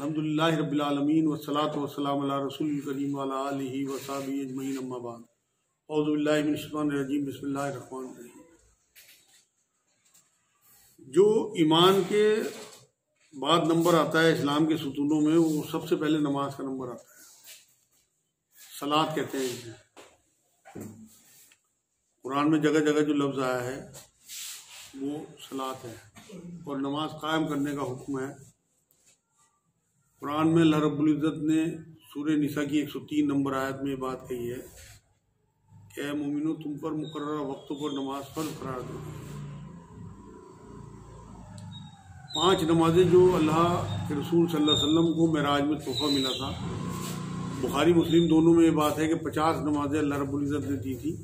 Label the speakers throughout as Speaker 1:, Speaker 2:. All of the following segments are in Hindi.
Speaker 1: अलहमदिल्ला वसलात वसलाम रसूल करीम वाली वसाबी अजमैन अम्माबाद जो ईमान के बाद नंबर आता है इस्लाम के सतूनों में, वो सबसे पहले नमाज़ का नंबर आता है। सलाद कहते हैं इसे। कुरान में जगह जगह जो लफ्ज़ आया है, वो सलात है। और नमाज़ कायम करने का हुक्म है। कुरान में अल्लाह रब्बुल ने सूर्य निसा की 103 नंबर आयत में बात कही है कि मोमिनो, तुम पर मुकर वक्तों पर नमाज़ फ़र्ज़ करार दो। पाँच नमाजें जो अल्लाह के रसूल अलैहि वसल्लम को महराज में तोहफा मिला था। बुखारी, मुस्लिम दोनों में ये बात है कि पचास नमाजें अल्लाह रब्बुल इज़्ज़त ने दी थी।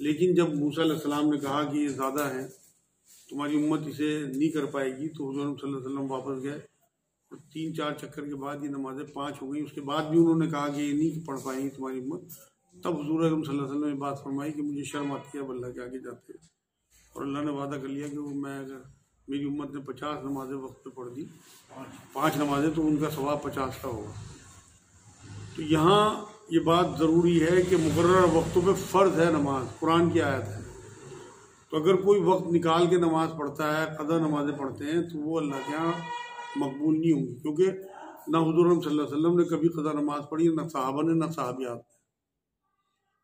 Speaker 1: लेकिन जब मूसा सलाम ने कहा कि ये ज़्यादा है, तुम्हारी उम्मत इसे नहीं कर पाएगी तो हजूर सल्लल्लाहु अलैहि वसल्लम वापस गए। तीन चार चक्कर के बाद ये नमाजें पाँच हो गई। उसके बाद भी उन्होंने कहा कि ये नहीं पढ़ पाएँगी तुम्हारी उम्मत। तब हजूर वसल्लम ने बात फरमाई कि मुझे शर्म आती है अल्लाह के आगे जाते हैं। और अल्लाह ने वादा कर लिया कि वो मैं अगर मेरी उम्मत ने पचास नमाजें वक्त पे पढ़ दी, पाँच नमाजें तो उनका सवाब पचास का होगा। तो यहाँ ये बात ज़रूरी है कि मुकर वक्तों पे फ़र्ज़ है नमाज़, कुरान की आयत है। तो अगर कोई वक्त निकाल के नमाज़ पढ़ता है, कदर नमाजें पढ़ते हैं तो वो अल्लाह के यहाँ मकबूल नहीं होंगी क्योंकि ना हजूर वसल्लम ने कभी कदा नमाज़ पढ़ी ना साहबा ने ना साहबियात।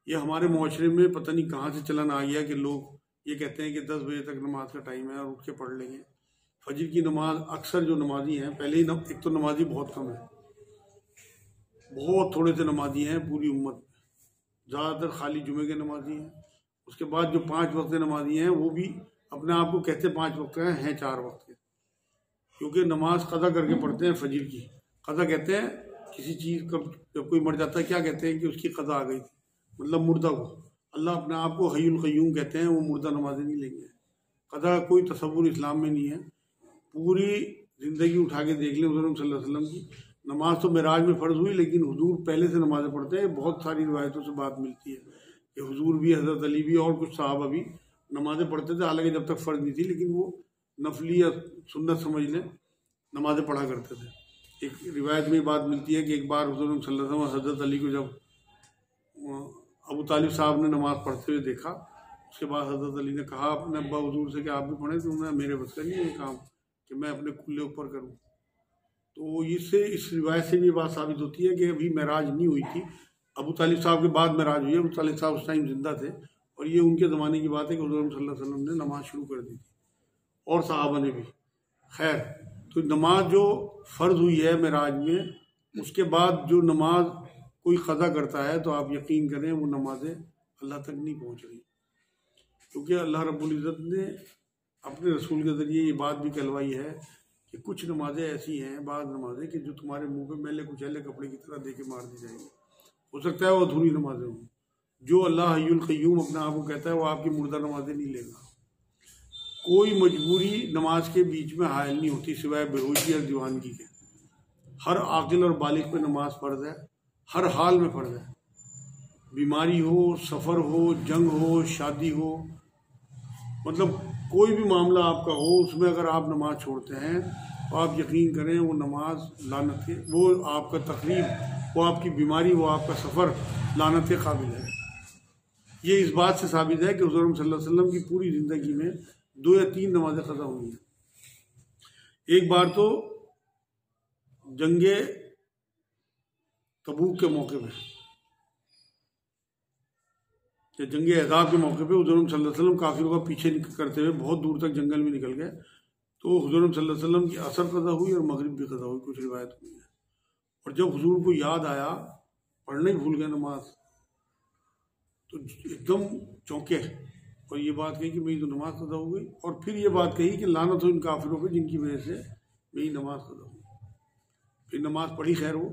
Speaker 1: ये हमारे माशरे में पता नहीं कहाँ से चलन आ गया कि लोग ये कहते हैं कि दस बजे तक नमाज़ का टाइम है और उठ के पढ़ लेंगे। फजर की नमाज़ अक्सर जो नमाजी हैं पहले ही न, एक तो नमाजी बहुत कम है। बहुत थोड़े से नमाजी हैं पूरी उम्मत। ज़्यादातर खाली जुमे के नमाजी हैं। उसके बाद जो पाँच वक्त नमाजी हैं वो भी अपने आप को कहते पाँच वक्त हैं हैं चार वक्त। क्योंकि नमाज़ कदा करके पढ़ते हैं फजर की। कदा कहते हैं किसी चीज़ कब जब कोई मर जाता है, क्या कहते हैं कि उसकी कदा आ गई थी? मतलब मुर्दा को अल्लाह अपने आप को हयुल कयूम कहते हैं, वो मुर्दा नमाजें नहीं लेंगे। कदा कोई तस्वुर इस्लाम में नहीं है। पूरी ज़िंदगी उठा के देख लें हजूर वसल्लम की। नमाज़ तो मेराज में फ़र्ज़ हुई, लेकिन हजूर पहले से नमाज़ें पढ़ते हैं, बहुत सारी रिवायतों से बात मिलती है कि हजूर भी, हज़रत अली भी और कुछ साहब भी नमाज़ें पढ़ते थे, हालाँकि जब तक फ़र्ज़ नहीं थी, लेकिन वो नफली या सुन्नत समझ लें, नमाज़ें पढ़ा करते थे। एक रिवायत में बात मिलती है कि एक बार हजूर वसल्लम हज़रत अली को जब अबू तालिब साहब ने नमाज़ पढ़ते हुए देखा, उसके बाद हज़रत अली ने कहा, अपने अब्बा हजूर से कि आप भी पढ़ें तो मैं मेरे बस का नहीं है काम कि मैं अपने खुले ऊपर करूँ। तो इससे, इस रिवायत से भी बात साबित होती है कि अभी महराज नहीं हुई थी। अबू तालिब साहब के बाद महराज हुई अबू तालिब साहब उस टाइम ज़िंदा थे, और ये उनके ज़माने की बात है कि हजूर वसल्लम ने नमाज़ शुरू कर दी थी। और साहबा ने भी। खैर तो नमाज़ जो फ़र्ज़ हुई है महराज में, उसके बाद जो नमाज़ कोई ख़ज़ा करता है तो आप यकीन करें वो नमाजें अल्लाह तक नहीं पहुँच रही। क्योंकि अल्लाह रबुल्ज़त ने अपने रसूल के ज़रिए ये बात भी कहलवाई है कि कुछ नमाजें ऐसी हैं, बाद नमाजें कि जो तुम्हारे मुँह पे मैले कुचैले कपड़े की तरह दे के मार दी जाएँगी। हो सकता है वो अधूरी नमाजें हों। जो अल्लाह हयुल्क़यूम अपने आप को कहता है, वो आपकी मुर्दा नमाजें नहीं लेगा। कोई मजबूरी नमाज़ के बीच में हायल नहीं होती सिवाय बेहोशी और दीवानगी के। हर आकिल और बालिक पे नमाज़ फ़र्ज़ है, हर हाल में फ़र्ज़ है। बीमारी हो, सफ़र हो, जंग हो, शादी हो मतलब कोई भी मामला आपका हो, उसमें अगर आप नमाज़ छोड़ते हैं तो आप यकीन करें वो नमाज़ लानत के वो आपका तकरीब, वो आपकी बीमारी, वो आपका सफ़र लानत के काबिल है। ये इस बात से साबित है कि हजूर वसल्लम की पूरी ज़िंदगी में दो या तीन नमाजें ख़त्म हुई हैं एक बार तो जंगे तबूक के मौके पे, या जंग एजाब के मौके पे हजूर वसल्लम काफिरों का पीछे करते हुए बहुत दूर तक जंगल में निकल गए। तो हजूर वसल्लम की असर कदा हुई और मगरब भी कदा हुई, कुछ रिवायत हुई है। और जब हजूर को याद आया, पढ़ने भूल गए नमाज़ तो एकदम चौंके। और ये बात कही कि मेरी तो नमाज़ कदा हो गई और फिर ये बात कही कि लानत हो इन काफिरों पर जिनकी वजह से मेरी नमाज़ कदा हुई फिर नमाज़ पढ़ी खैर हो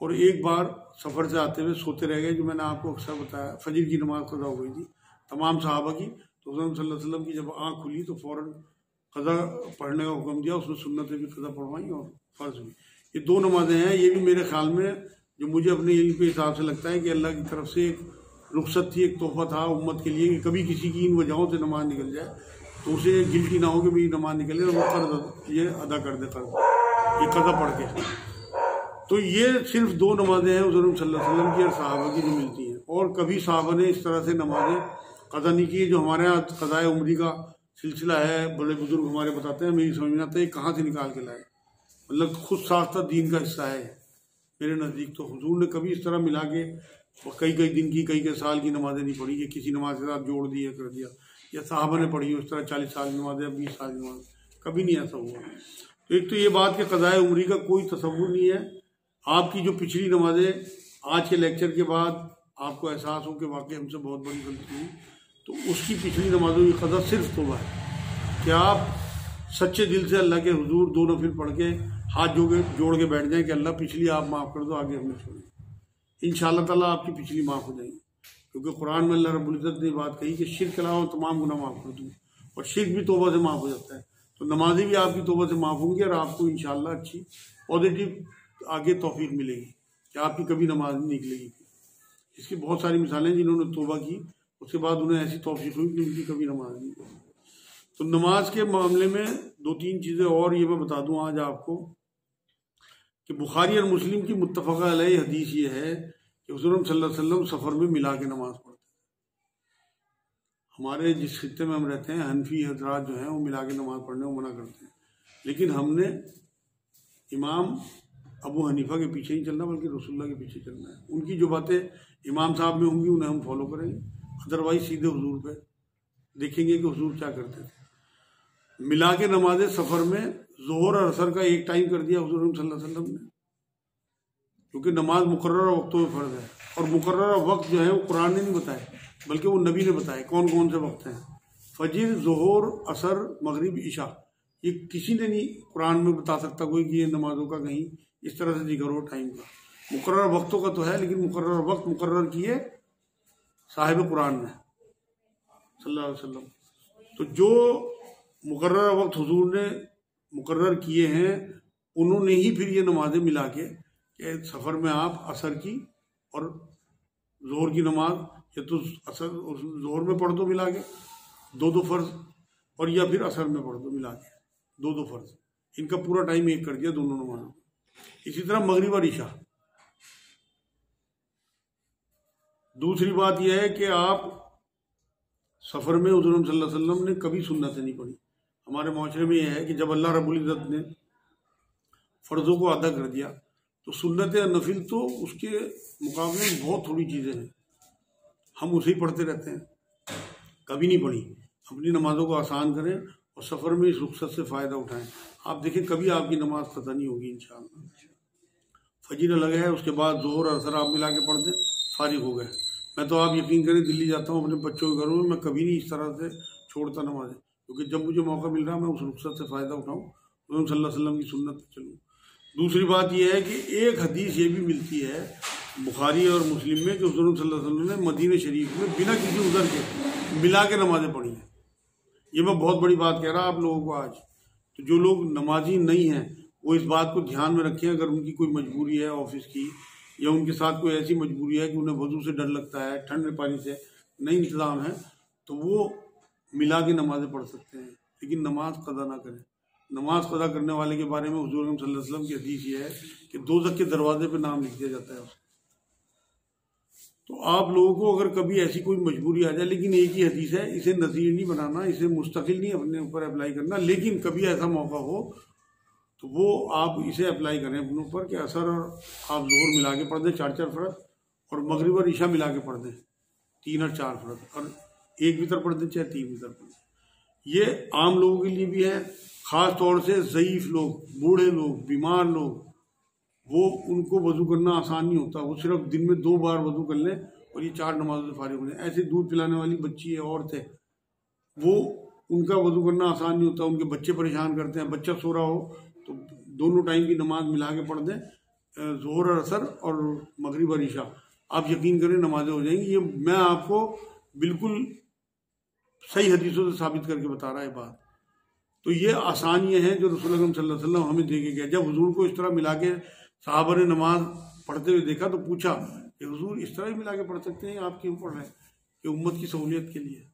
Speaker 1: और एक बार सफ़र से आते हुए सोते रह गए जो मैंने आपको अक्सर बताया, फजर की नमाज़ कदा हो गई थी। तमाम साहबा की तो वसल्लम की जब आँख खुली तो फ़ौर कदा पढ़ने का हुक्म दिया, उसने सुन्नतें भी कदा पढ़वाई और फ़र्ज़ हुई। ये दो नमाजें हैं, ये भी मेरे ख्याल में जो मुझे अपने इल्म के हिसाब से लगता है कि अल्लाह की तरफ़ से एक रुख्सत थी, एक तोहफा था उम्मत के लिए कि कभी किसी की इन वजहों से नमाज़ निकल जाए तो उसे गिल्टी ना हो कि मेरी नमाज़ निकले और वो कर्ज ये अदा कर दे कर्ज ये कदा पढ़ के। तो ये सिर्फ़ दो नमाजें हैं हजूर वसल्लम की और साहबा की जो मिलती हैं। और कभी साहबा ने इस तरह से नमाजें कदा नहीं की, जो हमारे यहाँ कदाए उम्री का सिलसिला है, बड़े बुज़ुर्ग हमारे बताते हैं, मेरी समझ में आता है कहाँ से निकाल के लाए। मतलब खुद साख्ता दीन का हिस्सा है। मेरे नज़दीक तो हजूर ने कभी इस तरह मिला के कई कई दिन की, कई कई साल की नमाजें नहीं पढ़ी कि किसी नमाज़ के साथ जोड़ दिया, कर दिया। या साहबा ने पढ़ी, उस तरह चालीस साल की नमाज़ या बीस साल की नमाज़। कभी नहीं ऐसा हुआ। तो एक तो ये बात कि कदाए उम्री का कोई तस्वुर नहीं है। आपकी जो पिछली नमाजें, आज के लेक्चर के बाद आपको एहसास हो कि वाकई हमसे बहुत बड़ी गलती हुई। तो उसकी पिछली नमाजों की कदर सिर्फ़ तो है। कि आप सच्चे दिल से अल्लाह के हजूर दो नफिल पढ़ के हाथ जोड़ के बैठ जाएँ कि अल्लाह पिछली आप माफ़ कर दो, आगे हमें छोड़ें। इन ताला आपकी पिछली माफ़ हो जाएगी। क्योंकि कुरान में अल्लाह रबुल्ज़त ने बात कही कि शिर के अलावा तमाम गुना माफ़ कर दूँ। और शिर भी तोबा से माफ़ हो जाता है। तो नमाजें भी आपकी तोबा से माफ़ होंगी और आपको इन अच्छी पॉजिटिव आगे तोफीक मिलेगी कि आपकी कभी नमाज़ नहीं निकलेगी। इसकी बहुत सारी मिसालें जिन्होंने तोबा की। उसके बाद उन्हें ऐसी तोफीक हुई कि उनकी कभी नमाज़ नहीं तो नमाज़ के मामले में दो तीन चीज़ें और ये मैं बता दूँ आज आपको। कि बुखारी और मुस्लिम की मुतफ़ हदीस ये है कि हजूरम वसल्लम सफ़र में मिला के नमाज़ पढ़ते हमारे जिस खत्े में हम रहते हैं, हनफी हजरात जो हैं, वो मिला के नमाज़ पढ़ने को मना करते हैं। लेकिन हमने इमाम अबू हनीफा के पीछे ही चलना, बल्कि रसुल्ला के पीछे चलना है। उनकी जो बातें इमाम साहब में होंगी, उन्हें हम फॉलो करेंगे। अदरवाइज़ सीधे हजूर पे देखेंगे कि हजूर क्या करते थे। मिला के नमाज़ सफ़र में जोहर और असर का एक टाइम कर दिया हजूर वसल्लम ने। क्योंकि नमाज़ मुकर वक्तों में फ़र्ज़ है। और मुकर वक्त जो है वो कुरान ने नहीं बताया, बल्कि वो नबी ने बताया कौन कौन से वक्त हैं। फजर, जोहर, असर, मगरब ईशा ये किसी ने नहीं कुरान में बता सकता कोई कि ये नमाजों का कहीं इस तरह से ज़िक्र हो टाइम का। मुकर वक्तों का तो है, लेकिन मुकर वक्त मुकर किए साहिब कुरान ने सल्लल्लाहु अलैहि तो जो मुकर वक्त हुजूर ने मुकर किए हैं, उन्होंने ही फिर ये नमाजें मिला के सफ़र में आप असर की और ज़ोर की नमाज़, या तो असर उस ज़ोर में पढ़ दो मिला के, दो दो फ़र्ज़, और या फिर असर में पढ़ दो मिला के, दो दो फ़र्ज़। इनका पूरा टाइम एक कर दिया दोनों नमाजों इसी तरह मगरब और ईशा दूसरी बात यह है कि आप सफ़र में हजूर वसल्लम ने कभी सुन्नत नहीं पढ़ी। हमारे माशरे में यह है कि जब अल्लाह रबुल्ज़त ने फ़र्ज़ों को अदा कर दिया तो सुन्नत नफिल तो उसके मुकाबले में बहुत थोड़ी चीज़ें हैं। हम उसे ही पढ़ते रहते हैं। कभी नहीं पढ़ी। अपनी नमाज़ों को आसान करें और सफ़र में इस रुख्सत से फ़ायदा उठाएँ। आप देखें, कभी आपकी नमाज़ खता नहीं होगी इन फजीर अलग है, उसके बाद ज़ोर और असर आप मिला के पढ़ दें, फारिग हो गए। मैं तो आप यकीन करें, दिल्ली जाता हूँ, अपने बच्चों के घरों में, मैं कभी नहीं इस तरह से छोड़ता नमाज़। क्योंकि जब मुझे मौका मिल रहा है, मैं उस रुख्सत से फ़ायदा उठाऊँ। तो सल्लल्लाहु अलैहि की सुन्नत चलूँ। दूसरी बात यह है कि एक हदीस ये भी मिलती है, बुखारी और मुस्लिम में कि हजूर वसल्लम ने मदीन शरीफ में बिना किसी उधर के मिला के नमाज़ें पढ़ी हैं। ये मैं बहुत बड़ी बात कह रहा आप लोगों को आज। तो जो लोग नमाजी नहीं हैं, वो इस बात को ध्यान में रखें, अगर उनकी कोई मजबूरी है ऑफ़िस की, या उनके साथ कोई ऐसी मजबूरी है कि उन्हें वज़ू से डर लगता है, ठंड पानी से नहीं इंतज़ाम है तो वो मिला के नमाज़ें पढ़ सकते हैं, लेकिन नमाज़ कदा ना करें। नमाज़ कदा करने वाले के बारे में हजूर वसल्लम की हदीस ये है कि दो के दरवाजे पर नाम लिख दिया जाता है उसका। तो आप लोगों को अगर कभी ऐसी कोई मजबूरी आ जाए, लेकिन एक ही हदीस है, इसे नज़ीर नहीं बनाना, इसे मुस्तकिल नहीं अपने ऊपर अप्लाई करना, लेकिन कभी ऐसा मौका हो तो वो आप इसे अप्लाई करें अपने ऊपर कि असर और आप ज़ोर मिला के पढ़ दें चार चार फ़र्द और मगरब और ईशा मिला के पढ़ दें, तीन और चार फ़र्द और एक भीतर पढ़ दें चाहे तीन भीतर पढ़ दें ये आम लोगों के लिए भी है, ख़ास तौर से ज़यीफ़ लोग, बूढ़े लोग, बीमार लोग, वो उनको वज़ू करना आसान नहीं होता। वो सिर्फ़ दिन में दो बार वज़ू कर लें और ये चार नमाजों से फारिग हो। जाए ऐसे दूध पिलाने वाली बच्ची है औरत है, वो उनका वज़ू करना आसान नहीं होता। उनके बच्चे परेशान करते हैं, बच्चा सो रहा हो तो दोनों टाइम की नमाज़ मिला के पढ़ दें जोहर और असर और मगरब और ईशा। आप यकीन करें, नमाजें हो जाएँगी। ये मैं आपको बिल्कुल सही हदीसों से साबित करके बता रहा है बात। तो ये आसान आसानियाँ हैं जो रसूल सल्लल्लाहु अलैहि वसल्लम हमें देखे गए। जब हजूर को इस तरह मिला के साहबा ने नमाज़ पढ़ते हुए देखा तो पूछा कि हजूर इस तरह ही मिला के पढ़ सकते हैं आप क्यों पढ़ रहे हैं? कि उम्मत की सहूलियत के लिए।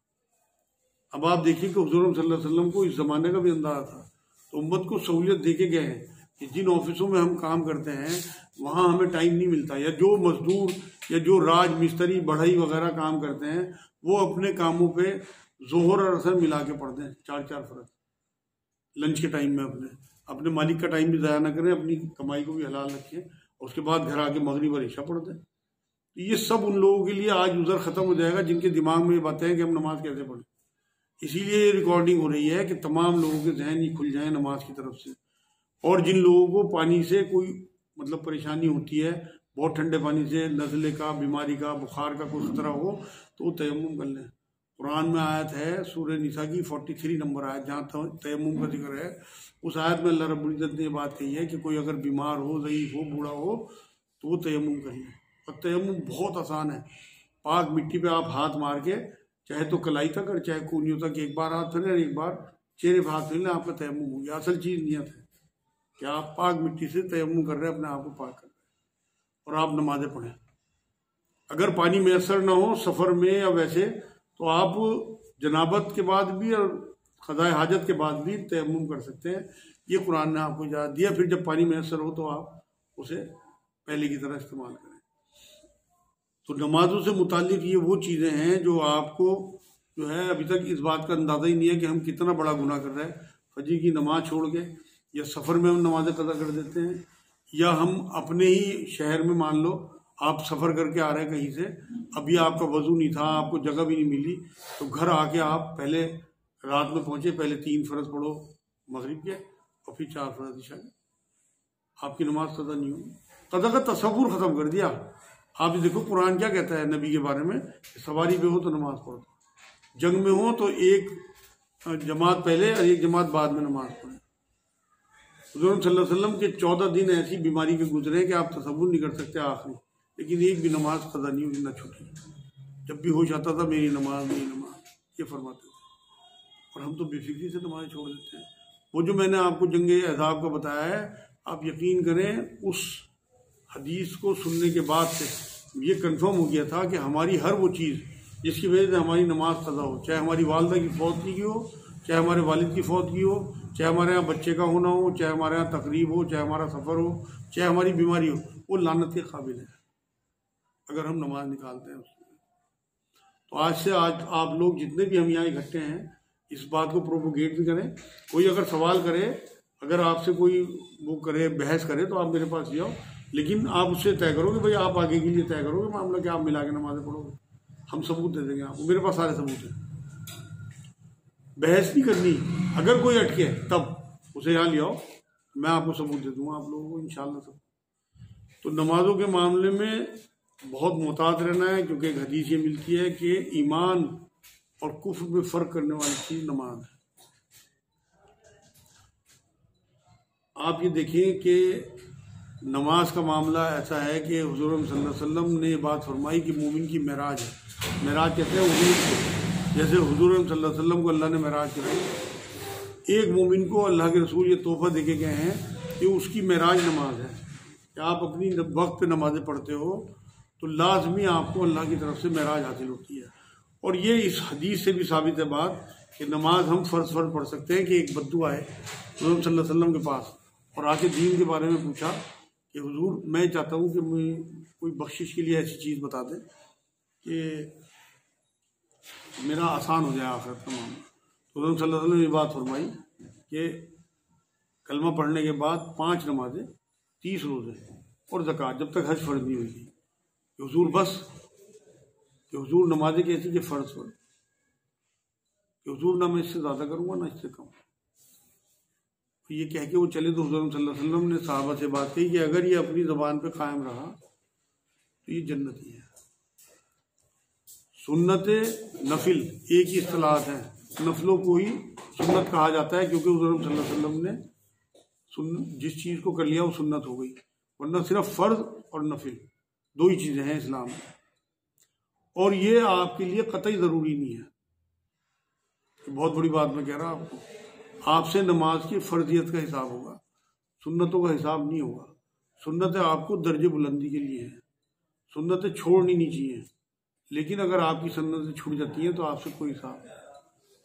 Speaker 1: अब आप देखिए कि हजूर वसल्लम को इस ज़माने का भी अंदाज़ा था। तो उम्मत को सहूलियत दे के गए हैं कि जिन ऑफिसों में हम काम करते हैं, वहाँ हमें टाइम नहीं मिलता। या जो मजदूर या जो राज मिस्त्री बढ़ई वगैरह काम करते हैं, वो अपने कामों पे जोहर और असर मिला के पढ़ दें चार चार फ़र्क। लंच के टाइम में अपने। अपने मालिक का टाइम भी ज़ाया ना करें, अपनी कमाई को भी हलाल रखें, और उसके बाद घर आके मगरी पर ईशा पढ़ दें तो ये सब उन लोगों के लिए आज उधर ख़त्म हो जाएगा, जिनके दिमाग में ये बातें हैं कि हम नमाज़ कैसे पढ़ें। इसीलिए ये रिकॉर्डिंग हो रही है कि तमाम लोगों के जहन ही खुल जाए नमाज़ की तरफ़ से। और जिन लोगों को पानी से कोई मतलब परेशानी होती है, बहुत ठंडे पानी से नज़ले का, बीमारी का, बुखार का कोई खतरा हो तो तयम कर लें। कुरान में आयत है, सूर्य निशा की फोर्टी थ्री नंबर आयत जहाँ तयम का ज़िक्र है। उस आयत में अल्लाह रबुल्ज़त ने बात कही है कि कोई अगर बीमार हो, ज़यीफ हो, बूढ़ा हो तो वो तयम कर ले और तयम बहुत आसान है। पाक मिट्टी पे आप हाथ मार के, चाहे तो कलाई तक और चाहे कूनियों तक एक बार हाथ फिर एक बार चेहरे पर हाथ फिर आपका तयम हो गया। असल चीज़ नियत है कि आप पाक मिट्टी से तयम कर रहे हैं, अपने आप को पाक कर रहे हैं और आप नमाजें पढ़ें। अगर पानी मैसर ना हो, सफ़र में या वैसे तो आप जनाबत के बाद भी और खदाय हाजत के बाद भी तयम कर सकते हैं। ये कुरान ने आपको इजाज़त दिया। फिर जब पानी मैसर हो तो आप उसे पहले की तरह इस्तेमाल करें। तो नमाजों से मुतालिक ये वो चीज़ें हैं जो आपको जो है अभी तक इस बात का अंदाज़ा ही नहीं है कि हम कितना बड़ा गुनाह कर रहे हैं। फजी की नमाज़ छोड़ के या सफ़र में हम नमाजें कदा कर देते हैं या हम अपने ही शहर में मान लो आप सफ़र करके आ रहे हैं कहीं से, अभी आपका वज़ू नहीं था, आपको जगह भी नहीं मिली तो घर आके आप पहले रात में पहुँचे, पहले तीन फ़र्ज़ पढ़ो, मगरिब के, और फिर चार फ़र्ज़ ईशा के। आपकी नमाज़ कदा नहीं हुई कदा का तस्वुर ख़त्म कर दिया। आप देखो, कुरान क्या कहता है नबी के बारे में? सवारी पे हो तो नमाज़ पढ़ो। जंग में हो तो एक जमात पहले और एक जमात बाद में नमाज़ पढ़े। हजूर वसल्लम के चौदह दिन ऐसी बीमारी के गुजरे कि आप तस्वुर नहीं कर सकते आखिरी। लेकिन एक भी नमाज़ कदा नहीं हुई ना छुट्टी जब भी हो जाता था, मेरी नमाज़ मेरी नमाज़, ये फरमाते थे। और हम तो बेफिक्री से नमाज़ छोड़ देते हैं। वो जो मैंने आपको जंग अहजाब का बताया है, आप यकीन करें, उस हदीस को सुनने के बाद से ये कंफर्म हो गया था कि हमारी हर वो चीज़, जिसकी वजह से हमारी नमाज़ कदा हो, चाहे हमारी वालदा की फौत की हो, चाहे हमारे वालिद की फौत की हो, चाहे हमारे यहाँ बच्चे का होना हो, चाहे हमारे यहाँ तकरीब हो, चाहे हमारा सफ़र हो, चाहे हमारी बीमारी हो, वो लानत के काबिल है। अगर हम नमाज़ निकालते हैं उसमें। तो आज से आज आप लोग जितने भी हम यहाँ इकट्ठे हैं, इस बात को प्रोपोगेट भी करें। कोई अगर सवाल करे, अगर आपसे कोई वो करे, बहस करे तो आप मेरे पास जाओ। लेकिन आप उससे तय करो कि भाई आप आगे के लिए तय करोगे, मामला कि आप मिला के नमाजें पढ़ोगे। हम सबूत दे देंगे आपको। मेरे पास सारे सबूत हैं। बहस नहीं करनी। अगर कोई अटके, तब उसे यहाँ ले आओ। मैं आपको सबूत दे दूँगा आप लोगों को इन सब। तो नमाजों के मामले में बहुत मोहतात रहना है, क्योंकि एक हदीस ये मिलती है कि ईमान और कुफ्र में फ़र्क करने वाली चीज़ नमाज़ है। आप ये देखें कि नमाज़ का मामला ऐसा है कि हजूर वसल्लम ने बात फरमाई कि मोमिन की महराज है। महराज कहते हैं उम्मीद को। जैसे हजूर वसल्लम को अल्लाह ने महराज कराई एक मोमिन को अल्लाह के रसूल ये तोहफा दे के गए हैं कि उसकी महराज नमाज़ है। कि आप अपनी वक्त पे नमाजें पढ़ते हो तो लाजमी आपको अल्लाह की तरफ़ से महराज हासिल होती है। और ये इस हदीस से भी साबित है बात कि नमाज़ हम फ़र्ज़ फ़र्ज़ पढ़ सकते हैं कि एक बद्दू आए हजूर सल्लल्लाहु अलैहि वसल्लम के पास। और आके दीन के बारे में पूछा कि, हुजूर, मैं चाहता हूँ कि मैं कोई बख्शिश के लिए ऐसी चीज़ बता दें कि मेरा आसान हो जाए आखिर तमाम तो हजूर सल्लल्लाहु अलैहि वसल्लम ने बात फरमाई कि कलमा पढ़ने के बाद पाँच नमाजें, तीस रोज़े और जक़ात, जब तक हज फ़र्ज़ नहीं हुई थी हजूर बस, कि हजूर नमाजें कि फ़र्ज़ पर कि हजूर ना मैं इससे ज़्यादा करूँगा, ना इससे कम। तो ये कह के वो चले तो हजूर वसल्लम ने साहबा से बात कही कि अगर ये अपनी ज़बान पर कायम रहा तो ये जन्नत ही है। सुन्नत नफिल एक ही असलाहत है। नफलों को ही सुन्नत कहा जाता है, क्योंकि हजूर वसल्लम ने सुन जिस चीज़ को कर लिया, वो सुन्नत हो गई। वरना सिर्फ़ फ़र्ज़ और नफिल। दो ही चीज़ें हैं इस्लाम में। और ये आपके लिए कतई ज़रूरी नहीं है। तो बहुत बड़ी बात मैं कह रहा हूँ आपको। आपसे नमाज़ की फर्जियत का हिसाब होगा। सुन्नतों का हिसाब नहीं होगा। सुन्नतें आपको दर्ज बुलंदी के लिए हैं। सुन्नतें छोड़नी नहीं चाहिए। लेकिन अगर आपकी सुन्नतें छूट जाती हैं तो आपसे कोई हिसाब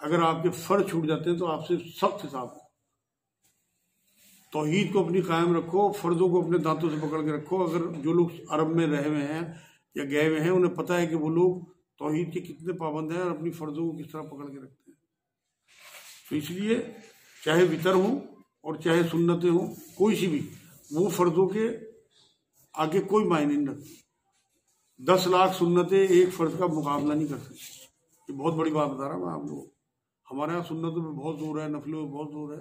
Speaker 1: अगर आपके फ़र्ज़ छूट जाते हैं तो आपसे सख्त हिसाब तोहीद को अपनी कायम रखो, फ़र्ज़ों को अपने दांतों से पकड़ के रखो। अगर जो लोग अरब में रहे हुए हैं या गए हुए हैं, उन्हें पता है कि वो लोग तोहीद के कितने पाबंद हैं और अपनी फ़र्ज़ों को किस तरह पकड़ के रखते हैं। तो इसलिए चाहे वितर हो और चाहे सुन्नतें हों, कोई सी भी, वो फ़र्ज़ों के आगे कोई मायने नहीं रखती। दस लाख सुन्नतें एक फ़र्ज़ का मुकाबला नहीं कर सकती। ये बहुत बड़ी बात बता रहा हूँ मैं आप लोग हमारे यहाँ सुन्नतों में बहुत ज़ोर है, नफलों में बहुत ज़ोर है।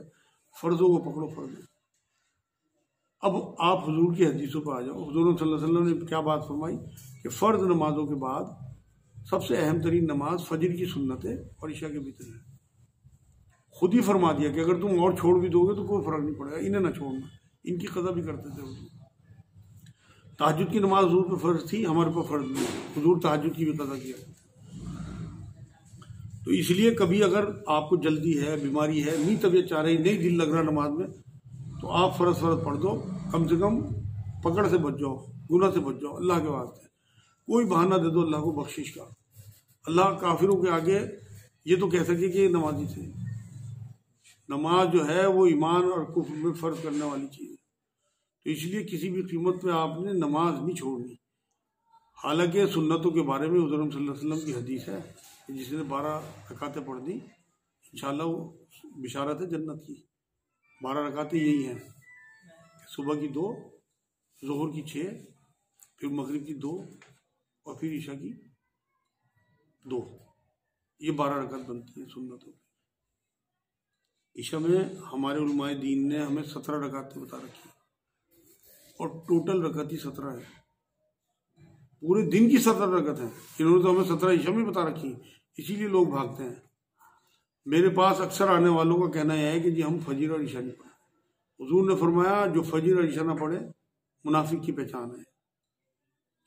Speaker 1: फ़र्ज़ों को पकड़ो फ़र्ज़। अब आप हजूर की हदीसों पर आ जाओ। हजूर वसल्लम ने क्या बात फरमाई कि फ़र्ज़ नमाजों के बाद सबसे अहम तरीन नमाज़ फजर की सुन्नत है और ईशा के भीतर है। खुद ही फरमा दिया कि अगर तुम और छोड़ भी दोगे तो कोई फ़र्क नहीं पड़ेगा। इन्हें ना छोड़ना। इनकी कदा भी करते थे हजूर। ताजुद की नमाज़ हजूर पर फ़र्ज़ थी, हमारे पर फ़र्ज़ नहीं। हजूर ताजुद की भी कदा किया। तो इसलिए कभी अगर आपको जल्दी है, बीमारी है नहीं तबीयत चाह रही, नहीं दिल लग रहा नमाज़ में तो आप फ़र्ज़ फ़र्ज़ पढ़ दो कम से कम पकड़ से बच जाओ गुना से बच जाओ, अल्लाह के वास्ते। कोई बहाना दे दो अल्लाह को बख्शिश का। अल्लाह काफिरों के आगे ये तो कह सके कि नमाजी थे। नमाज़ जो है वो ईमान और कुफ में फ़र्ज़ करने वाली चीज़ है। तो इसलिए किसी भी कीमत पे आपने नमाज़ नहीं छोड़नी। हालाँकि सुन्नतों के बारे में हजरम वसल्लम की हदीस है जिसने बारह रकातें पढ़ दी, इंशाल्लाह वो बिशारत है जन्नत की। बारह रकातें यही हैं। सुबह की दो, जहर की छः फिर मगरिब की दो और फिर ईशा की दो। ये बारह रकात बनती है सुन्नतों की ईशा में हमारे उलमाए दीन ने हमें सत्रह रकातें बता रखी और टोटल रकत ही सत्रह है। पूरे दिन की सत्रह रकत है। इन्होंने तो हमें सत्रह ईशा में बता रखी इसीलिए लोग भागते हैं। मेरे पास अक्सर आने वालों का कहना यह है कि जी, हम फजीर और ईशा नहीं पढ़े। हजूर ने फरमाया, जो फजीर और ईशा ना पढ़े, मुनाफिक की पहचान है।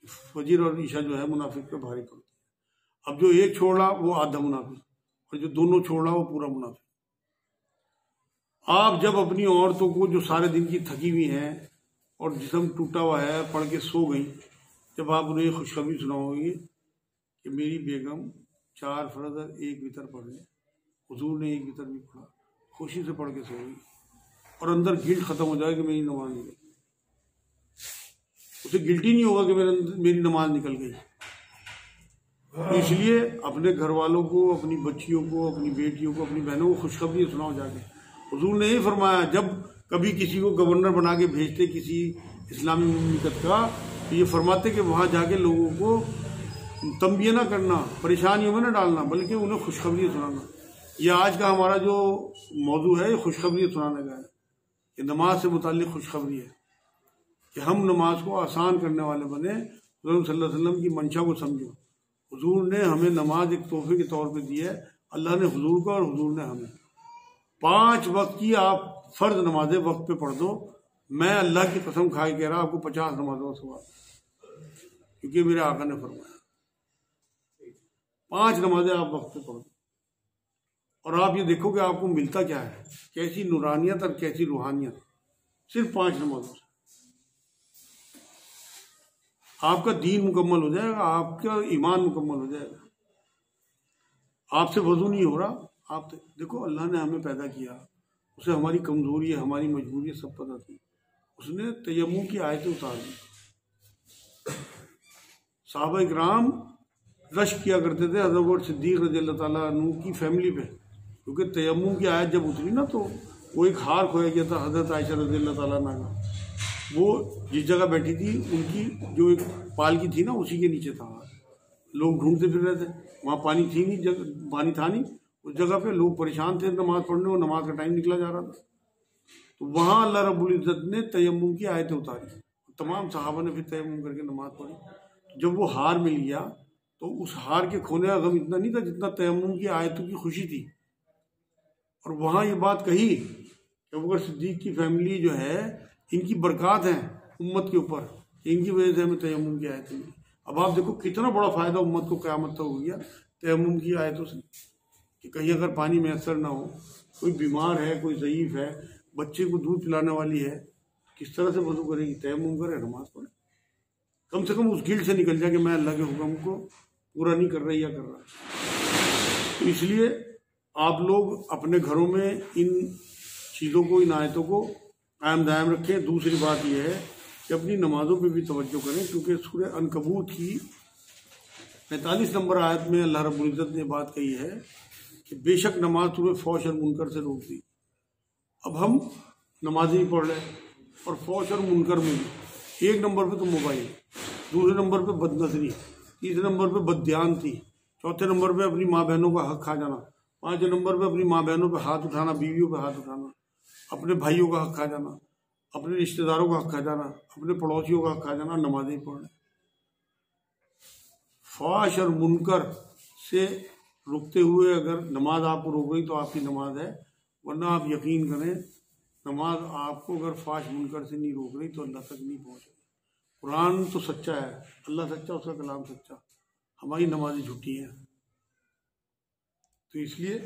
Speaker 1: फजीर और ईशा जो है, मुनाफिक पे भारी पड़ती है। अब जो एक छोड़ा, वो आधा मुनाफिक। और जो दोनों छोड़ा, वो पूरा मुनाफिक। आप जब अपनी औरतों को, जो सारे दिन की थकी हुई हैं, और जिसम टूटा हुआ है, पढ़ के सो गई, जब आप उन्हें खुशखबरी सुनाओगे कि मेरी बेगम चार फ़र्ज़ एक वितर पढ़ ले हजूर ने एक वितर भी पढ़ा खुशी से पढ़ के सो गई और अंदर गिल्ट खत्म हो जाए कि मेरी नमाज़ निकल उसे गिल्टी नहीं होगा कि मेरे मेरी नमाज़ निकल गई। तो इसलिए अपने घर वालों को, अपनी बच्चियों को, अपनी बेटियों को, अपनी बहनों को खुशखबरी सुनाओ जाके। हजूर ने यही फरमाया, जब कभी किसी को गवर्नर बना के भेजते किसी इस्लामी ममलिकत का तो ये फरमाते कि वहाँ जाके लोगों को तंबिया ना करना, परेशानियों में ना डालना, बल्कि उन्हें खुशखबरी सुनाना। ये आज का हमारा जो मौजू है, ये खुशखबरी सुनाने का है। ये नमाज़ से मुतल खुशखबरी है कि हम नमाज़ को आसान करने वाले बने वसल्लम की मंशा को समझो। हजूर ने हमें नमाज़ एक तोहफे के तौर पर दी है, अल्लाह ने हजूर को और हजूर ने हमें। पाँच वक्त की आप फ़र्ज़ नमाजें वक्त पे पढ़ दो, मैं अल्लाह की कसम खा के कह रहा आपको पचास नमाजों से क्योंकि मेरे आका ने फरमाया। पाँच नमाजें आप वक्त पे पढ़ दो। और आप ये देखो कि आपको मिलता क्या है? कैसी नूरानियत और कैसी रूहानियत। सिर्फ़ पाँच नमाजों से आपका दीन मुकम्मल हो जाएगा, आपका ईमान मुकम्मल हो जाएगा। आपसे वज़ू नहीं हो रहा। आप देखो, अल्लाह ने हमें पैदा किया। उसे हमारी कमज़ोरी है, हमारी मजबूरी सब पता थी। उसने तयमू की आयतें उतार दी। साहब ग्राम रश किया करते थे, हज़रत सिद्दीक रज़ी तु की फैमिली पे। क्योंकि तयमू की आयत जब उतरी ना तो वो एक हार खोया गया था, हज़रत आयशा रज़ी तला का। वो जिस जगह बैठी थी, उनकी जो एक पालकी थी ना, उसी के नीचे था लोग ढूंढते फिर रहे थे, वहाँ पानी थी नहीं, जग, पानी था नहीं। उस जगह पे लोग परेशान थे, नमाज़ पढ़ने और नमाज़ का टाइम निकला जा रहा था। तो वहाँ अल्लाह रबुल्ज़त ने तयम की आयतें उतारी। तमाम साहबा ने फिर तयम करके नमाज़ पढ़ी। जब वो हार मिल गया तो उस हार के खोने का गम इतना नहीं था जितना तयम की आयतों की खुशी थी। और वहाँ ये बात कही कि अबकर सिद्दीक की फैमिली जो है, इनकी बरकत है उम्मत के ऊपर इनकी वजह से हमें तयम की आयतें मिली। अब आप देखो कितना बड़ा फ़ायदा उम्मत को क़्यामत तक हो गया तयम की आयतों से। कि कहीं अगर पानी मैसर ना हो, कोई बीमार है, कोई ज़यीफ़ है, बच्चे को दूध पिलाने वाली है किस तरह से वज़ू करेगी? तयम करे, नमाज़ पढ़े। कम से कम उस गिल से निकल जाए कि मैं अल्लाह के हुक्म को पूरा नहीं कर रही या कर रहा। तो इसलिए आप लोग अपने घरों में इन चीज़ों को, इन आयतों को कायम दायम रखें। दूसरी बात यह है कि अपनी नमाजों पे भी तवज्जो करें, क्योंकि सूर्य अनकबूत की पैंतालीस नंबर आयत में अल्लाह रबुल्ज़त ने बात कही है कि बेशक नमाज़ तुम्हें फौज और मुनकर से रोक दी अब हम नमाज़ ही पढ़ रहे और फौश और मुनकर में भी एक नंबर पे तो मोबाइल, दूसरे नंबर पे बदनजरी, तीसरे नंबर पे बदध्यान थी, चौथे नंबर पे अपनी माँ बहनों का हक खा जाना। पाँचवें नंबर पे अपनी माँ बहनों पे हाथ उठाना, बीवियों पे हाथ उठाना, अपने भाइयों का हक खा जाना, अपने रिश्तेदारों का हक खा जाना, अपने पड़ोसियों का हक खा जाना, नमाजें पढ़ना। ख्वाश और मुनकर से रुकते हुए अगर नमाज़ आपको रोक गई तो आपकी नमाज़ है, वरना आप यकीन करें, नमाज़ आपको अगर फाश मुनकर से नहीं रोक रही तो अल्लाह तक नहीं पहुँचेगी कुरान तो सच्चा है, अल्लाह सच्चा, उसका कलाम सच्चा। हमारी नमाजें झूठी हैं। तो इसलिए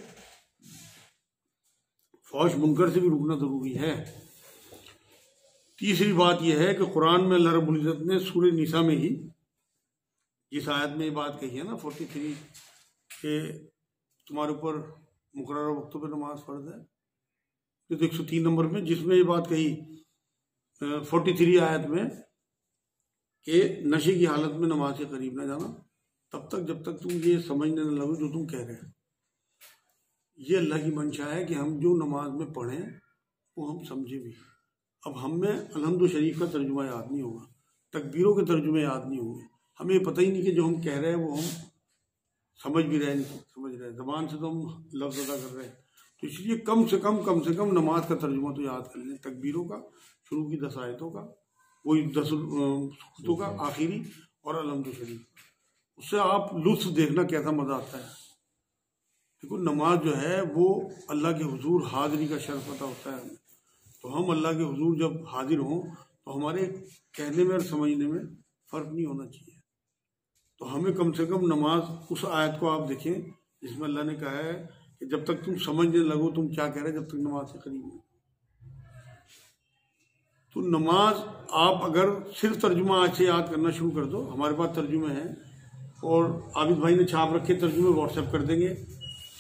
Speaker 1: फौज मुनकर से भी रुकना ज़रूरी है। तीसरी बात यह है कि कुरान में अल्लाह रबुल्ज़त ने सूर्य निशा में ही, जिस आयत में ये बात कही है ना फोर्टी थ्री के तुम्हारे ऊपर मुकर वक्तों पर नमाज़ फ़र्ज़ है तो एक सौ तीन नंबर में जिसमें ये बात कही फोर्टी थ्री आयत में कि नशे की हालत में नमाज़ के करीब ना जाना, तब तक जब तक तुम ये समझने न लगो जो तुम कह रहे हैं। ये अल्लाह की मंशा है कि हम जो नमाज़ में पढ़ें, वो हम समझे भी। अब हमें अलहमद शरीफ का तर्जुमा याद नहीं होगा, तकबीरों के तर्जुमे याद नहीं होंगे। हमें पता ही नहीं कि जो हम कह रहे हैं, वो हम समझ भी रहे नहीं, समझ रहे जबान से तो हम लफ्ज़ अदा कर रहे हैं। तो इसलिए कम से कम कम से कम नमाज़ का तर्जुमा तो याद कर लें। तकबीरों का, शुरू की दस आयतों का, वही दस का, आखिरी और अलहमद शरीफ। उससे आप लुत्फ देखना कैसा मज़ा आता है। देखो, नमाज़ जो है, वो अल्लाह के हजूर हाजिरी का शर्फ पता होता है हमें। तो हम अल्लाह के हजूर जब हाजिर हों तो हमारे कहने में और समझने में फ़र्क नहीं होना चाहिए। तो हमें कम से कम नमाज़ उस आयत को आप देखें, जिसमें अल्लाह ने कहा है कि जब तक तुम समझने लगो, तुम क्या कह रहे जब तक नमाज़ से करीब हो तो नमाज़ आप अगर सिर्फ़ तर्जुमा आज से याद करना शुरू कर दो, हमारे पास तर्जुमे हैं, और आबिद भाई ने छाप रखे, तर्जुमे व्हाट्सएप कर देंगे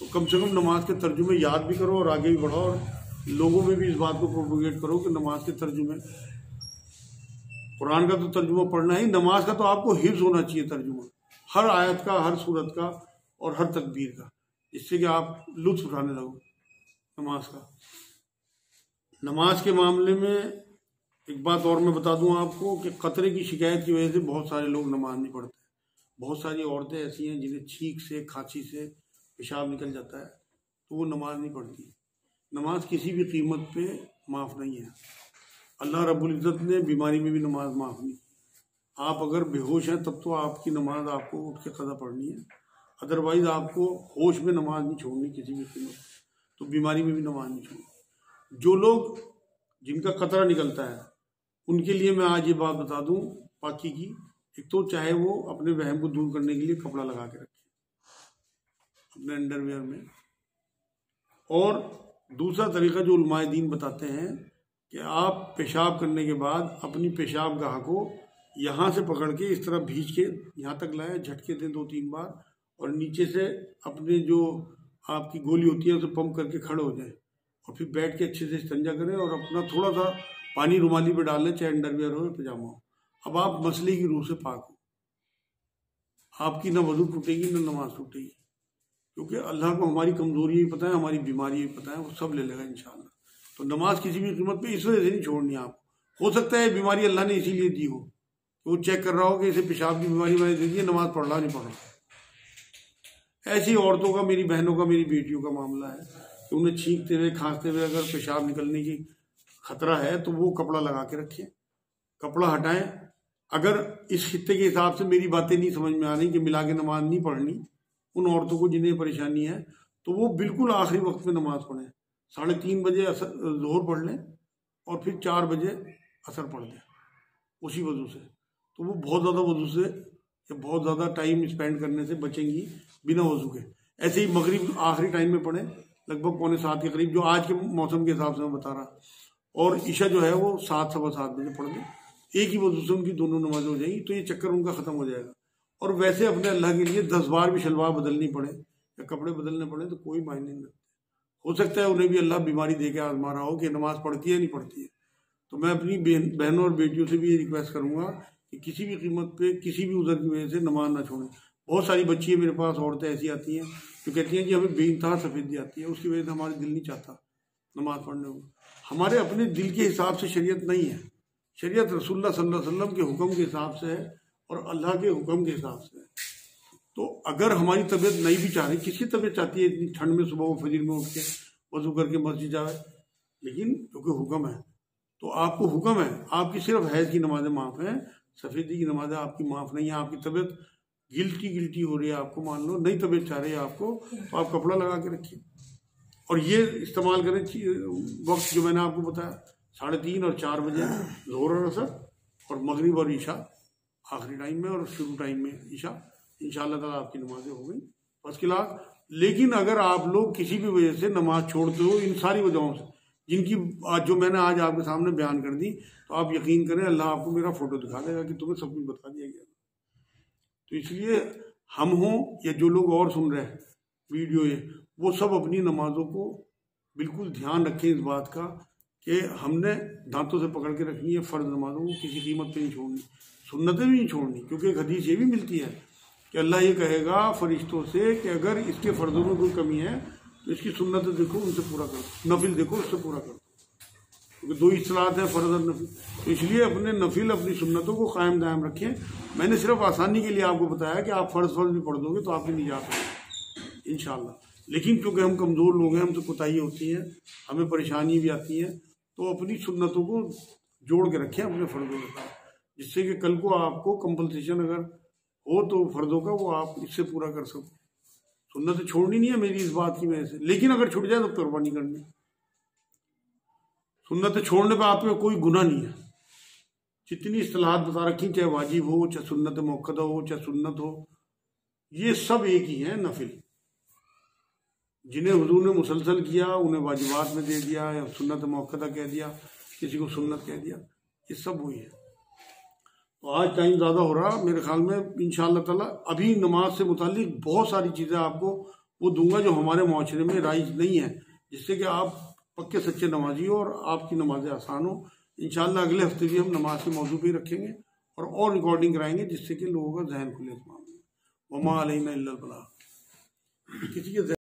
Speaker 1: तो कम से कम नमाज़ के तर्जुमे याद भी करो और आगे भी बढ़ाओ और लोगों में भी इस बात को प्रोपोगेट करो कि नमाज़ के तर्जुमे कुरान का तो तर्जुमा पढ़ना ही, नमाज़ का तो आपको हिफ्ज होना चाहिए तर्जुमा। हर आयत का, हर सूरत का और हर तकबीर का। जिससे कि आप लुत्फ उठाने लगो नमाज़ का। नमाज़ के मामले में एक बात और मैं बता दूँ आपको कि कतरे की शिकायत की वजह से बहुत सारे लोग नमाज़ नहीं पढ़ते। बहुत सारी औरतें ऐसी हैं जिन्हें छींक से, खांसी से पेशाब निकल जाता है तो वो नमाज़ नहीं पढ़ती नमाज़ किसी भी कीमत पे माफ़ नहीं है। अल्लाह रब्बुल इज़्ज़त ने बीमारी में भी नमाज़ माफ़ नहीं आप अगर बेहोश हैं, तब तो आपकी नमाज़ आपको उठ के कदा पढ़नी है। अदरवाइज़ आपको होश में नमाज़ नहीं छोड़नी किसी भी कीमत तो बीमारी में भी नमाज़ नहीं छोड़नी। जो लोग जिनका कतरा निकलता है, उनके लिए मैं आज ये बात बता दूँ पाकि की। एक तो चाहे वो अपने वहम को दूर करने के लिए कपड़ा लगा के रखे। अपने अंडरवेयर में। और दूसरा तरीका जो दीन बताते हैं कि आप पेशाब करने के बाद अपनी पेशाब गाह को यहाँ से पकड़ के इस तरह भीज के यहाँ तक लाए, झटके दें दो तीन बार और नीचे से अपने जो आपकी गोली होती है उसे पंप करके खड़े हो जाए और फिर बैठ के अच्छे से संजा करें और अपना थोड़ा सा पानी रुमाली पे डाल लें, चाहे अंडरवेयर हो या पजामा हो। अब आप मसले की रूह से पाक हो। आपकी ना वज़ू टूटेगी ना नमाज़ टूटेगी क्योंकि अल्लाह को हमारी कमज़ोरी भी पता है, हमारी बीमारी भी पता है, वो सब ले लेगा इंशाल्लाह। तो नमाज़ किसी भी कीमत पे इस वजह से नहीं छोड़नी आप हो सकता है बीमारी अल्लाह ने इसीलिए दी हो वो चेक कर रहा हो कि इसे पेशाब की बीमारी मैंने दे दी है, नमाज़ पढ़ रहा नहीं पढ़ रहा ऐसी औरतों का, मेरी बहनों का, मेरी बेटियों का मामला है कि उन्हें छींकते हुए, खांसते हुए अगर पेशाब निकलने की खतरा है तो वो कपड़ा लगा के रखें। कपड़ा हटाएँ। अगर इस खत्ते के हिसाब से मेरी बातें नहीं समझ में आ रही कि मिला के नमाज़ नहीं पढ़नी उन औरतों को जिन्हें परेशानी है तो वो बिल्कुल आखिरी वक्त में नमाज़ पढ़ें। साढ़े तीन बजे असर, जोहर पढ़ लें और फिर चार बजे असर पढ़ लें, उसी वजह से। तो वो बहुत ज़्यादा वज़ू से, या बहुत ज़्यादा टाइम स्पेंड करने से बचेंगी बिना वज़ू के। ऐसे ही मगरब आखिरी टाइम में पढ़ें, लगभग पौने सात के करीब, जो आज के मौसम के हिसाब से मैं बता रहा। और ईशा जो है वो सात, सवा सात बजे पढ़ लें। एक ही वज़ू से उनकी दोनों नमाज़ हो जाएगी तो ये चक्कर उनका ख़त्म हो जाएगा। और वैसे अपने अल्लाह के लिए दस बार भी शलवार बदलनी पड़े या कपड़े बदलने पड़े तो कोई मायने नहीं रखते। हो सकता है उन्हें भी अल्लाह बीमारी दे के आजमा रहा हो कि नमाज़ पढ़ती है नहीं पढ़ती है। तो मैं अपनी बहनों और बेटियों से भी ये रिक्वेस्ट करूँगा कि किसी भी कीमत पर किसी भी उधर की वजह से नमाज़ ना छोड़ें। बहुत सारी बच्ची है मेरे पास, औरतें ऐसी आती हैं जो कहती हैं कि हमें बेनतहा सफेदी आती है, उसकी वजह से हमारा दिल नहीं चाहता नमाज़ पढ़ने को। हमारे अपने दिल के हिसाब से शरीयत नहीं है। शरीयत रसुल्ला सल्लल्लाहु अलैहि वसल्लम के हुक्म के हिसाब से है और अल्लाह के हुक्म के हिसाब से। तो अगर हमारी तबीयत नहीं भी चाह रही किसी तबीयत चाहती है? इतनी ठंड में सुबह फजर में उठ के वज़ू करके मस्जिद जाए। लेकिन क्योंकि हुक्म है तो आपको हुक्म है, आपकी सिर्फ़ हैज़ की नमाजें माफ़ हैं, सफ़ेदी की नमाजें आपकी माफ़ नहीं है, आपकी तबीयत गिल्टी गिल्टी हो रही है, आपको मान लो, नई तबीयत चाह रही है आपको तो आप कपड़ा लगा के रखिए। और ये इस्तेमाल करें वक्त जो मैंने आपको बताया, साढ़े तीन और चार बजे ज़ोर और असर, और मगरब और ईशा। आखिरी टाइम में और शुरू टाइम में, ईशा इन ताला आपकी नमाजें हो गई। फ़र्स्ट क्लास लेकिन अगर आप लोग किसी भी वजह से नमाज़ छोड़ते हो, इन सारी वजहों से, जिनकी आज जो मैंने आज आपके सामने बयान कर दी तो आप यकीन करें, अल्लाह आपको मेरा फ़ोटो दिखा देगा कि तुम्हें सब कुछ बता दिया गया। तो इसलिए हम हों या जो लोग और सुन रहे हैं, वीडियो ये, वो सब अपनी नमाजों को बिल्कुल ध्यान रखें इस बात का कि हमने दांतों से पकड़ के रखनी है, फ़र्ज़ नमाजों को किसी कीमत पर नहीं छोड़नी। सुन्नतें भी नहीं छोड़नी, क्योंकि एक हदीस ये भी मिलती है कि अल्लाह ये कहेगा फरिश्तों से कि अगर इसके फ़र्जों में कोई कमी है तो इसकी सुन्नत देखो, उनसे पूरा करो। नफिल देखो, उससे पूरा करो। क्योंकि दो इतलात हैं, फ़र्ज़ और नफिल। तो इसलिए अपने नफिल, अपनी सुन्नतों को कायम दायम रखें। मैंने सिर्फ़ आसानी के लिए आपको बताया कि आप फ़र्ज़ फ़र्ज़ भी पढ़ दोगे तो आपकी निजात होगी इन लेकिन क्योंकि हम कमज़ोर लोग हैं हमसे कोताही होती है, हमें परेशानी भी आती है तो अपनी सुन्नतों को जोड़ के रखें, अपने फ़र्जों के। साथ जिससे कि कल को आपको कंपलसेशन अगर हो तो फर्दों का वो आप इससे पूरा कर सको। सुन्नत छोड़नी नहीं है मेरी इस बात की वजह से। लेकिन अगर छुट जाए तो कुर्बानी करनी। सुन्नत छोड़ने पर आप में कोई गुना नहीं है। जितनी असलाहत बता रखी, चाहे वाजिब हो, चाहे सुन्नत मौकदा हो, चाहे सुन्नत हो, ये सब एक ही है नफिल। जिन्हें हजूर ने मुसलसल किया, उन्हें वाजिबात में दे दिया, या सुन्नत मौकदा कह दिया, किसी को सुन्नत कह दिया, ये सब वही है। तो आज टाइम ज़्यादा हो रहा, मेरे ख्याल में इन ताला अभी नमाज़ से मुतलिक बहुत सारी चीज़ें आपको वो दूँगा जो हमारे माशरे में राइज नहीं है, जिससे कि आप पक्के सच्चे नमाजी हो और आपकी नमाजें आसान हो। इन अगले हफ़्ते भी हम नमाज़ के मौजू भी रखेंगे और और रिकॉर्डिंग कराएँगे, जिससे कि लोगों का जहन खुले इस मामले में। वमा किसी के